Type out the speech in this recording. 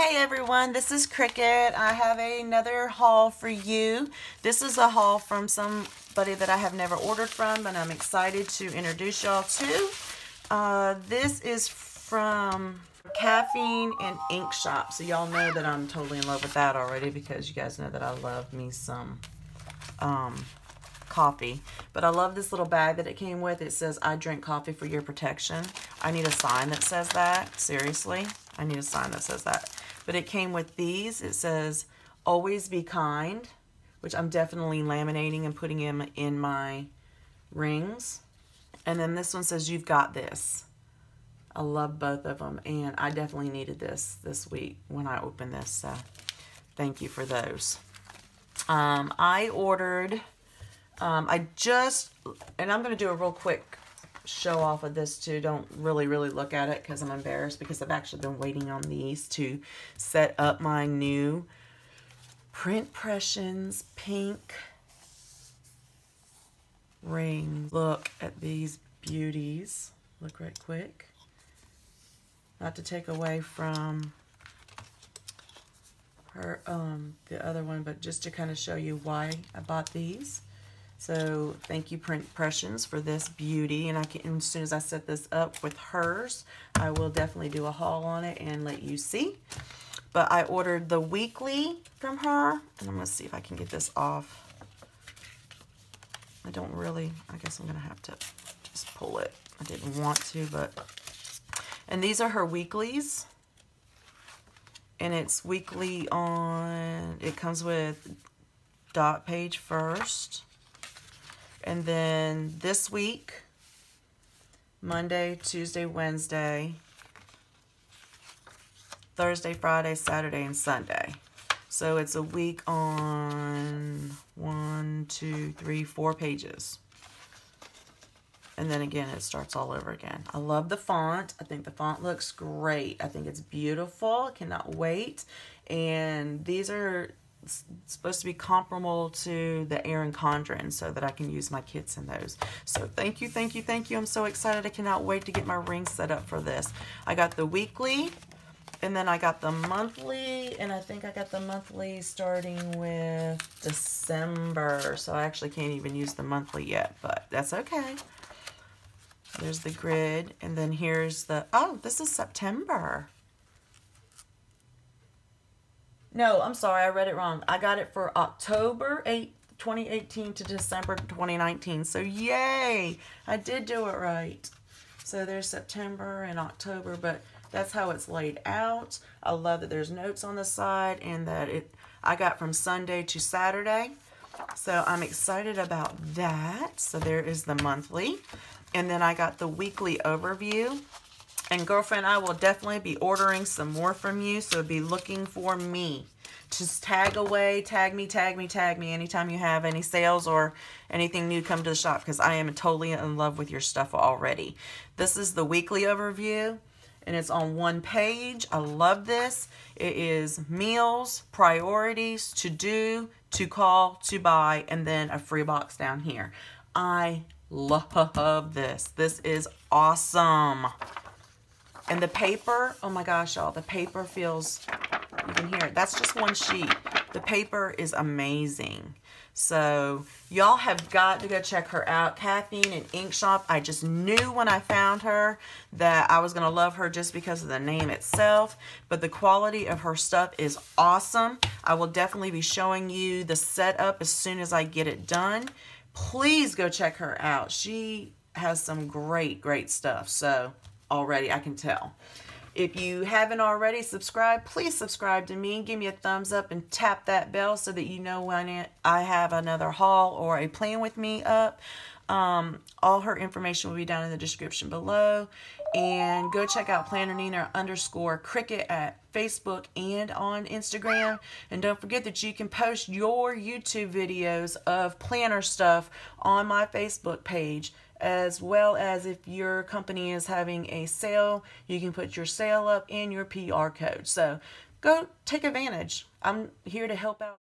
Hey everyone, this is Crickett. I have another haul for you. This is a haul from somebody that I have never ordered from, but I'm excited to introduce y'all to. Uh, this is from Caffeine and Ink Shop. So y'all know that I'm totally in love with that already because you guys know that I love me some um, coffee. But I love this little bag that it came with. It says, I drink coffee for your protection. I need a sign that says that. Seriously. I need a sign that says that. But it came with these. It says, always be kind, which I'm definitely laminating and putting in, in my rings. And then this one says, you've got this. I love both of them. And I definitely needed this this week when I opened this. So thank you for those. Um, I ordered um, I just, and I'm going to do a real quick show off of this too. Don't really, really look at it because I'm embarrassed because I've actually been waiting on these to set up my new Print Pressions pink ring. Look at these beauties. Look right quick. Not to take away from her um, the other one, but just to kind of show you why I bought these. So thank you Print Pressions for this beauty. And I can, as soon as I set this up with hers, I will definitely do a haul on it and let you see. But I ordered the weekly from her. And I'm going to see if I can get this off. I don't really, I guess I'm going to have to just pull it. I didn't want to, but. And these are her weeklies. And it's weekly on, it comes with dot page first and then this week, Monday, Tuesday, Wednesday, Thursday, Friday, Saturday, and Sunday. So it's a week on one, two, three, four pages. And then again, it starts all over again. I love the font. I think the font looks great. I think it's beautiful. I cannot wait. And these are supposed to be comparable to the Erin Condren so that I can use my kits in those. So thank you, thank you, thank you. I'm so excited. I cannot wait to get my ring set up for this. I got the weekly and then I got the monthly and I think I got the monthly starting with December. So I actually can't even use the monthly yet, but that's okay. There's the grid and then here's the, oh, this is September. No, I'm sorry, I read it wrong. I got it for October 8, 2018 to December 2019. So yay, I did do it right. So there's September and October, but that's how it's laid out. I love that there's notes on the side and that it I got from Sunday to Saturday. So I'm excited about that. So there is the monthly. And then I got the weekly overview. And girlfriend, I will definitely be ordering some more from you, so be looking for me. Just tag away, tag me, tag me, tag me anytime you have any sales or anything new come to the shop because I am totally in love with your stuff already. This is the weekly overview and it's on one page. I love this. It is meals, priorities, to do, to call, to buy, and then a free box down here. I love this. This is awesome. And the paper, oh my gosh, y'all, the paper feels, you can hear it. That's just one sheet. The paper is amazing. So y'all have got to go check her out. Caffeine and Ink Shop. I just knew when I found her that I was going to love her just because of the name itself. But the quality of her stuff is awesome. I will definitely be showing you the setup as soon as I get it done. Please go check her out. She has some great, great stuff. So already, I can tell. If you haven't already subscribed, please subscribe to me. And give me a thumbs up and tap that bell so that you know when I have another haul or a plan with me up. Um, all her information will be down in the description below. And go check out Planner Neena underscore Crickett at Facebook and on Instagram. And don't forget that you can post your YouTube videos of planner stuff on my Facebook page as well as if your company is having a sale, you can put your sale up and your PR code. So go take advantage. I'm here to help out.